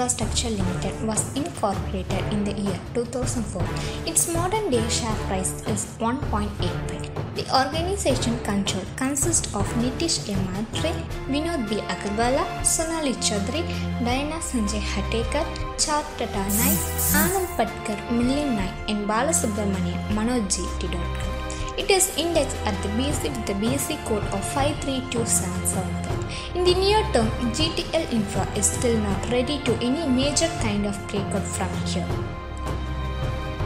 Infrastructure Limited was incorporated in the year 2004. Its modern day share price is 1.85. The organization control consists of Nitish. Mhatre, Vinod B. Agarwala, Sonali Chaudhary, Diana Sanjay Hatekar, Char Tata Naik, Anand Patkar, Milind Naik, and Balasubramanian Manoj. Tirodkar. It is indexed at the BSE with the BSE code of 53277. In the near term, GTL Infra is still not ready to any major kind of breakout from here.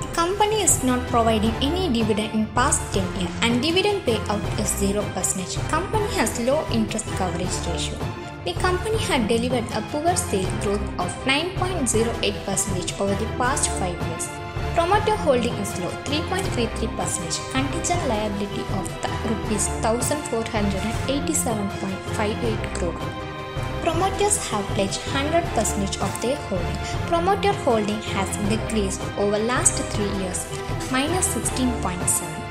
The company is not providing any dividend in past 10 years and dividend payout is 0%. Company has low interest coverage ratio. The company had delivered a poor sales growth of 9.08% over the past 5 years. Promoter holding is low 3.33%. Contingent liability of the rupees 1487.58 crore. Promoters have pledged 100% of their holding. Promoter holding has decreased over last 3 years, minus 16.7.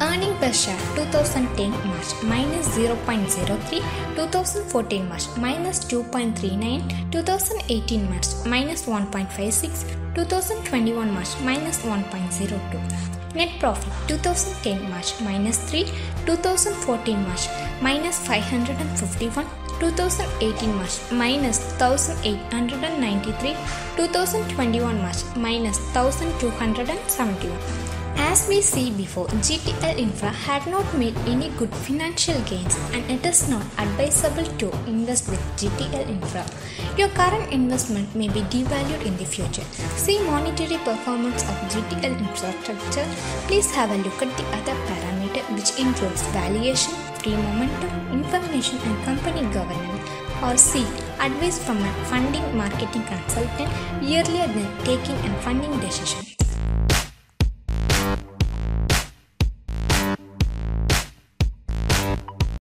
Earning per share 2010 March minus 0.03, 2014 March minus 2.39, 2018 March minus 1.56, 2021 March minus 1.02. Net profit 2010 March minus 3, 2014 March minus 551, 2018 March minus 1893, 2021 March minus 1271. As we see before, GTL Infra had not made any good financial gains and it is not advisable to invest with GTL Infra. Your current investment may be devalued in the future. See monetary performance of GTL Infrastructure. Please have a look at the other parameter which includes valuation, free momentum, information and company governance or seek advice from a funding marketing consultant earlier than taking a funding decision.